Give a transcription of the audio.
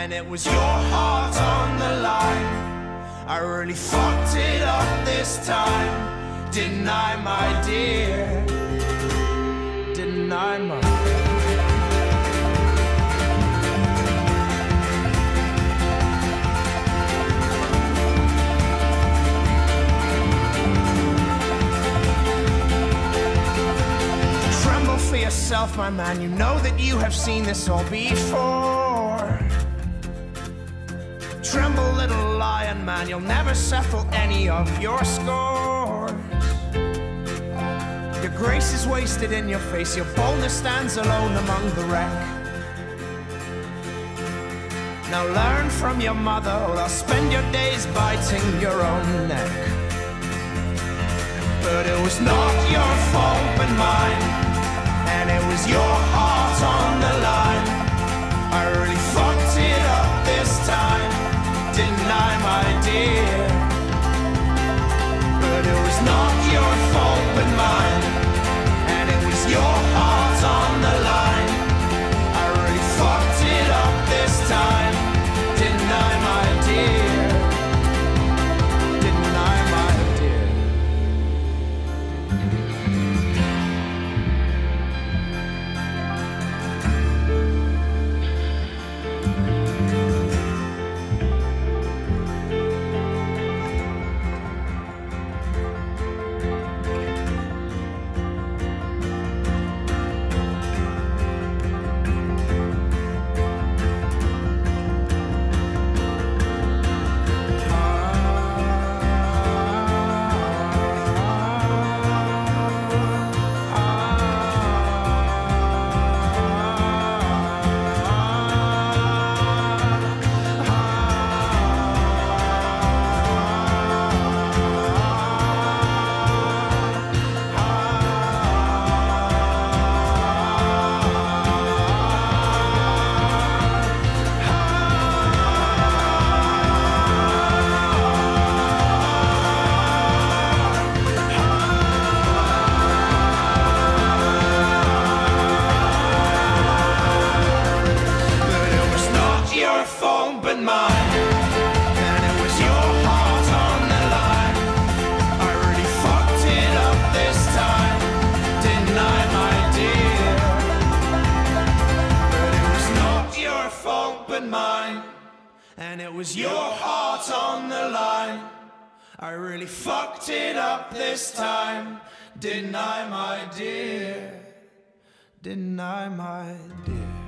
And it was your heart on the line. I really fucked it up this time. Didn't I, my dear? Didn't I, my Tremble for yourself, my man. You know that you have seen this all before. Tremble, little lion man. You'll never settle any of your scores. Your grace is wasted in your face. Your boldness stands alone among the wreck. Now learn from your mother, or I'll spend your days biting your own neck. But it was not your fault but mine And it was your heart on the line but mine And it was your heart on the line I really fucked it up this time Didn't I, my dear? But it was not your fault but mine And it was your heart on the line I really fucked it up this time my dear? Didn't I, my dear?